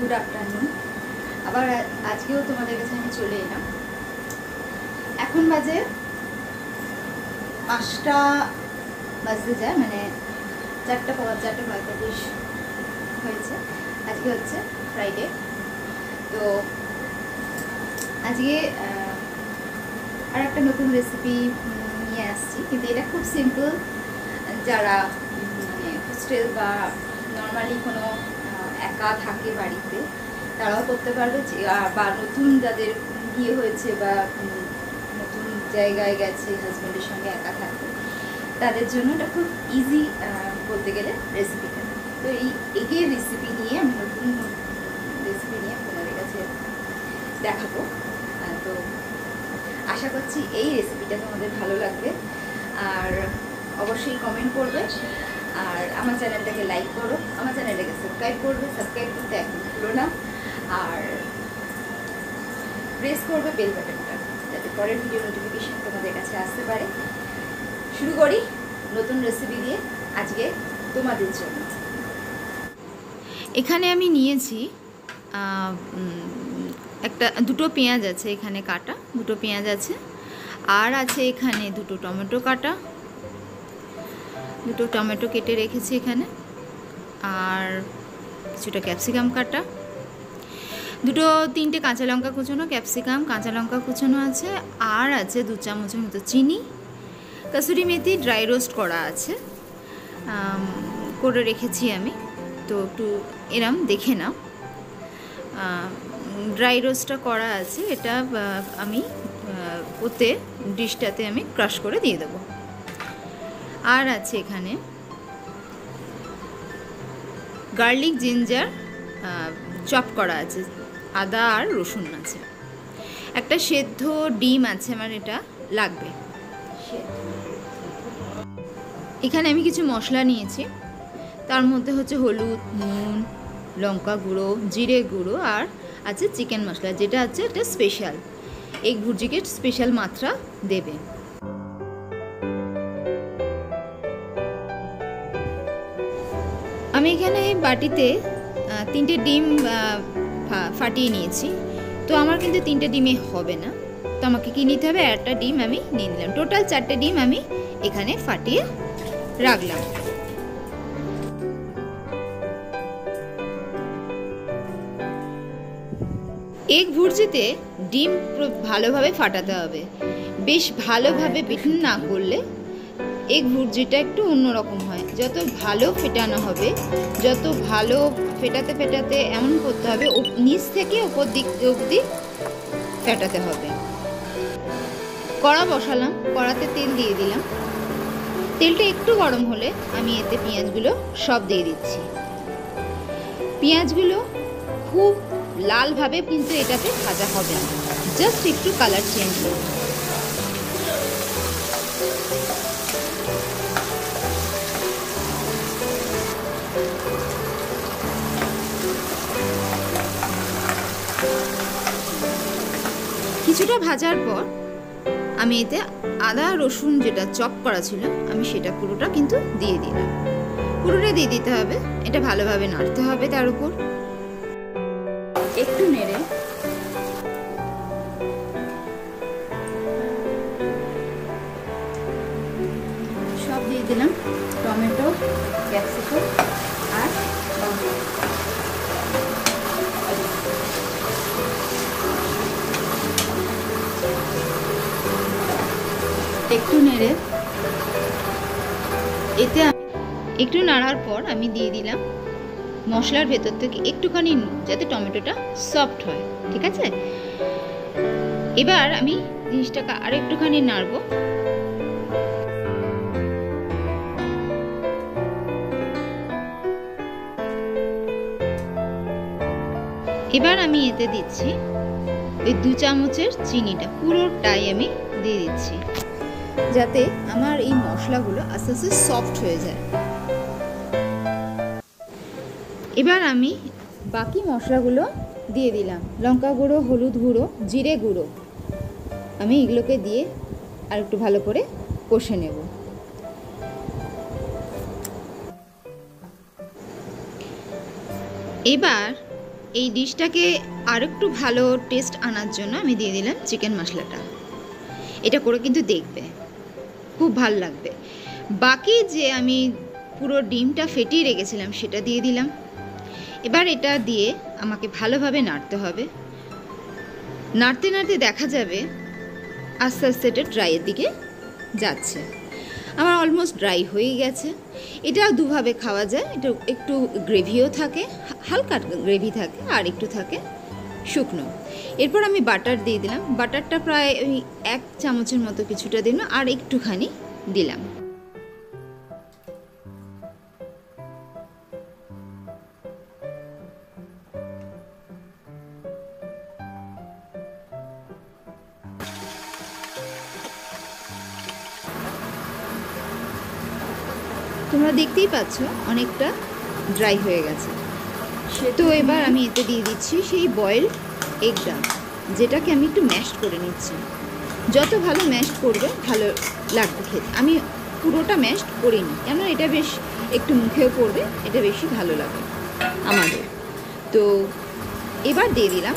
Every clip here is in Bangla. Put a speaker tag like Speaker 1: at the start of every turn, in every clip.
Speaker 1: গুড আফটারনুন আবার আজকেও তোমাদের কাছে আমি চলে এলাম। এখন বাজে পাঁচটা বাজতে যায় মানে চারটা চারটে পঁয়তাল্লিশ হয়েছে। আজকে হচ্ছে ফ্রাইডে তো আজকে আর একটা নতুন রেসিপি নিয়ে আসছি। কিন্তু এটা খুব সিম্পল যারা মানে হোস্টেল বা নর্মালি কোনো একা থাকে বাড়িতে, তারাও করতে পারবে বা নতুন যাদের বিয়ে হয়েছে বা নতুন জায়গায় গেছে হাজব্যান্ডের সঙ্গে একা থাকে তাদের জন্য এটা খুব ইজি বলতে গেলে রেসিপিটা তো এই এগের রেসিপি নিয়ে আমি নতুন রেসিপি নিয়ে তোমাদের কাছে দেখাবো। তো আশা করছি এই রেসিপিটা তোমাদের ভালো লাগবে। আর অবশ্যই কমেন্ট করবে। আর আমার চ্যানেলটাকে লাইক করো, আমার চ্যানেলটাকে সাবস্ক্রাইব করবে সাবস্ক্রাইব করতে এখন ভুলো না। আর প্রেস করবে বেল বাটনটা যাতে পরের ভিডিও নোটিফিকেশন তোমাদের কাছে আসতে পারে। শুরু করি নতুন রেসিপি দিয়ে আজকে তোমাদের জন্য। এখানে আমি নিয়েছি একটা, দুটো পেঁয়াজ আছে এখানে কাটা, দুটো পেঁয়াজ আছে। আর আছে এখানে দুটো টমেটো কাটা দুটো টমেটো কেটে রেখেছি এখানে, আর কিছুটা ক্যাপসিকাম কাটা। দুটো তিনটে কাঁচা লঙ্কা কুচোনো, ক্যাপসিকাম, কাঁচা লঙ্কা কুচোনো আছে, আর আছে দু চামচের মতো চিনি, কাসুরি মেথি ড্রাই রোস্ট করা আছে। করে রেখেছি আমি, তো একটু এরম দেখে নাও। ড্রাই রোস্টটা করা আছে, এটা আমি ওতে ডিশটাতে আমি ক্রাশ করে দিয়ে দেবো। আর আছে এখানে। গার্লিক জিঞ্জার চপ করা আছে। আদা আর রসুন আছে। একটা সেদ্ধ ডিম আছে আমার এটা, লাগবে। এখানে আমি কিছু মশলা নিয়েছি। তার মধ্যে হচ্ছে হলুদ, নুন, লঙ্কা গুঁড়ো, জিরে গুঁড়ো আর আছে চিকেন মশলা। যেটা আছে একটা স্পেশাল এগ ভুর্জিকে স্পেশাল মাত্রা দেবে। আমি এখানে বাটিতে তিনটে ডিম ফাটিয়ে নিয়েছি। তো আমার কিন্তু তিনটে ডিমে হবে না। তো আমাকে কি নিতে হবে? একটা ডিম আমি নিয়ে নিলাম। টোটাল চারটে ডিম আমি এখানে ফাটিয়ে রাখলাম। এগ ভুর্জিতে ডিম ভালোভাবে ফাটাতে হবে। বেশ ভালোভাবে বিটুন না করলে এগ ভুর্জিটা একটু অন্যরকম হয়। যত ভালো ফেটানো হবে, যত ভালো ফেটাতে ফেটাতে এমন করতে হবে নিচ থেকে ওপর দিক অবধি ফেটাতে হবে। কড়া বসালাম, কড়াতে তেল দিয়ে দিলাম। তেলটা একটু গরম হলে আমি এতে পেঁয়াজগুলো সব দিয়ে দিচ্ছি। পেঁয়াজগুলো খুব লালভাবে কিন্তু এটাতে ভাজা হবে না। জাস্ট একটু কালার চেঞ্জ হবে। কিছুটা ভাজার পর আমি এতে আদা, রসুন যেটা চপ করা ছিল, আমি সেটা পুরোটা কিন্তু দিয়ে দিলাম। পুরোটা দিয়ে দিতে হবে। এটা ভালোভাবে নাড়তে হবে তার উপর। একটু নাড়ার পর আমি দিয়ে দিলাম মশলার ভেতর থেকে একটুখানি নুন, যাতে টমেটোটা সফট হয়, ঠিক আছে? এবার আমি জিনিসটাকে আর একটুখানি নাড়বো। এবার আমি এতে দিচ্ছি ওই দু চামচের চিনিটা পুরোটাই আমি দিয়ে দিচ্ছি, যাতে আমার এই মশলাগুলো আস্তে আস্তে সফট হয়ে যায়। এবার আমি বাকি মশলাগুলো দিয়ে দিলাম। লঙ্কা গুঁড়ো, হলুদ গুঁড়ো, জিরে গুঁড়ো। আমি এগুলোকে দিয়ে আর একটু ভালো করে কষে নেব। এবার এই ডিশটাকে আর একটু ভালো টেস্ট আনার জন্য আমি দিয়ে দিলাম চিকেন মশলাটা। এটা করে কিন্তু দেখবে। খুব ভালো লাগবে। বাকি যে আমি পুরো ডিমটা ফেটিয়ে রেখেছিলাম সেটা দিয়ে দিলাম। এবার এটা দিয়ে আমাকে ভালোভাবে নাড়তে হবে। নাড়তে নাড়তে দেখা যাবে আস্তে আস্তে এটা ড্রাইয়ের দিকে যাচ্ছে। আমার অলমোস্ট ড্রাই হয়ে গেছে। এটা দুভাবে খাওয়া যায়। এটা একটু গ্রেভিও থাকে, হালকা গ্রেভি থাকে আর একটু থাকে শুকনো। এরপর আমি বাটার দিয়ে দিলাম। বাটারটা প্রায় ওই এক চামচের মতো কিছুটা দিলাম আর একটুখানি দিলাম। তোমরা দেখতেই পাচ্ছ, অনেকটা ড্রাই হয়ে গেছে। তো এবার আমি এতে দিয়ে দিচ্ছি সেই বয়েল এগটা যেটাকে আমি একটু ম্যাশ করে নিচ্ছি। যত ভালো ম্যাশ করবে, ভালো লাগবে খেতে। আমি পুরোটা ম্যাশ করিনি কেন এটা বেশ একটু মুখেও পড়বে, এটা বেশি ভালো লাগে আমাদের। তো এবার দিয়ে দিলাম,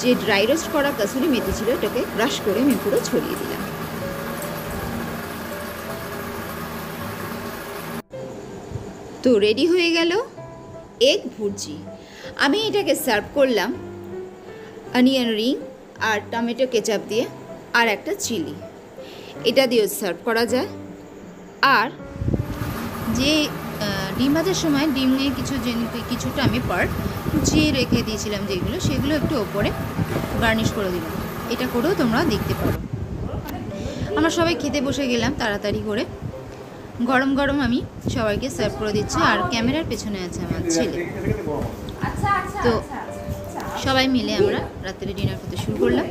Speaker 1: যে ড্রাই রোস্ট করা কাসুরি মেথি ছিল, এটাকে ব্রাশ করে আমি পুরো ছড়িয়ে দিলাম। তো রেডি হয়ে গেল এগ ভুর্জি আমি এটাকে সার্ভ করলাম অনিয়ন রিং আর টমেটো কেচাপ দিয়ে আর একটা চিলি এটা দিয়েও সার্ভ করা যায়। আর যে ডিম ভাজার সময় ডিমে কিছু কিছুটা আমি পার কুচিয়ে রেখে দিয়েছিলাম যেগুলো, সেগুলো একটু ওপরে গার্নিশ করে দিলাম। এটা করেও তোমরা দেখতে পারো। আমরা সবাই খেতে বসে গেলাম তাড়াতাড়ি করে। গরম গরম আমি সবাইকে সার্ভ করে দিচ্ছি আর ক্যামেরার পেছনে আছে আমার ছেলে। তো সবাই মিলে আমরা রাত্রে ডিনার করতে শুরু করলাম।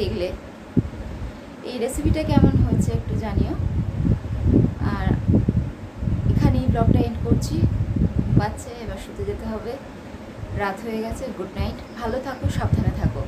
Speaker 1: দেখলে। এই রেসিপিটা কেমন হয়েছে একটু জানিও। আর এখানেই ব্লগটা এন্ড করছি। বাচ্চা এবার শুতে যেতে হবে। রাত হয়ে গেছে গুড নাইট ভালো থাকো, সাবধানে থাকো।